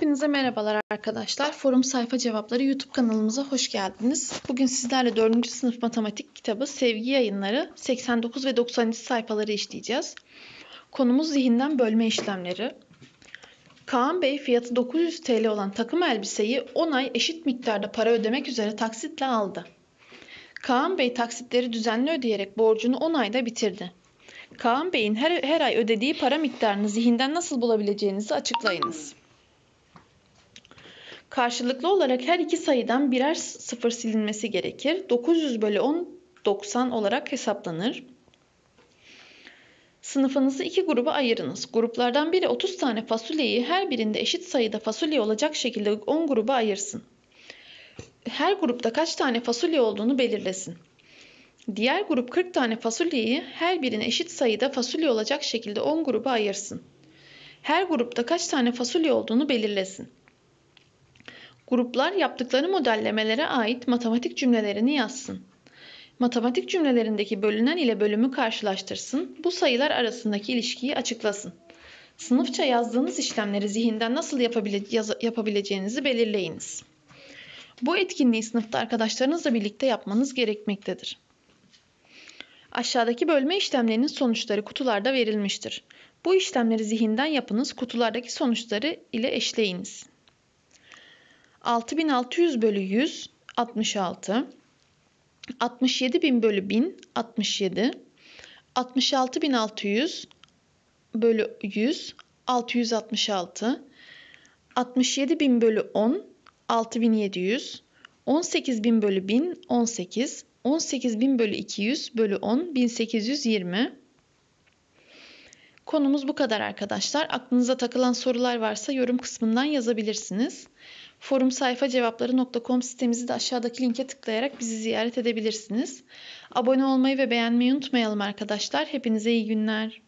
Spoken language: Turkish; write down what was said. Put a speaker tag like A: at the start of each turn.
A: Hepinize merhabalar arkadaşlar. Forum Sayfa Cevapları YouTube kanalımıza hoş geldiniz. Bugün sizlerle 4. sınıf matematik kitabı Sevgi Yayınları 89 ve 90. sayfaları işleyeceğiz. Konumuz zihinden bölme işlemleri. Kaan Bey fiyatı 900 TL olan takım elbiseyi 10 ay eşit miktarda para ödemek üzere taksitle aldı. Kaan Bey taksitleri düzenli ödeyerek borcunu 10 ayda bitirdi. Kaan Bey'in her, her ay ödediği para miktarını zihinden nasıl bulabileceğinizi açıklayınız. Karşılıklı olarak her iki sayıdan birer sıfır silinmesi gerekir. 900 bölü 10 90 olarak hesaplanır. Sınıfınızı iki gruba ayırınız. Gruplardan biri 30 tane fasulyeyi her birinde eşit sayıda fasulye olacak şekilde 10 gruba ayırsın. Her grupta kaç tane fasulye olduğunu belirlesin. Diğer grup 40 tane fasulyeyi her birine eşit sayıda fasulye olacak şekilde 10 gruba ayırsın. Her grupta kaç tane fasulye olduğunu belirlesin. Gruplar yaptıkları modellemelere ait matematik cümlelerini yazsın. Matematik cümlelerindeki bölünen ile bölümü karşılaştırsın. Bu sayılar arasındaki ilişkiyi açıklasın. Sınıfça yazdığınız işlemleri zihinden nasıl yapabile yapabileceğinizi belirleyiniz. Bu etkinliği sınıfta arkadaşlarınızla birlikte yapmanız gerekmektedir. Aşağıdaki bölme işlemlerinin sonuçları kutularda verilmiştir. Bu işlemleri zihinden yapınız, kutulardaki sonuçları ile eşleyiniz. 6600 bölü 100 66 67000 bölü 1000 67 66600 bölü 100 666 67000 bölü 10 6700 18000 bölü 1000 18 18000 bölü 200 bölü 10 1820 Konumuz bu kadar arkadaşlar. Aklınıza takılan sorular varsa yorum kısmından yazabilirsiniz. Forum sayfa cevapları.com sitemizi de aşağıdaki linke tıklayarak bizi ziyaret edebilirsiniz. Abone olmayı ve beğenmeyi unutmayalım arkadaşlar. Hepinize iyi günler.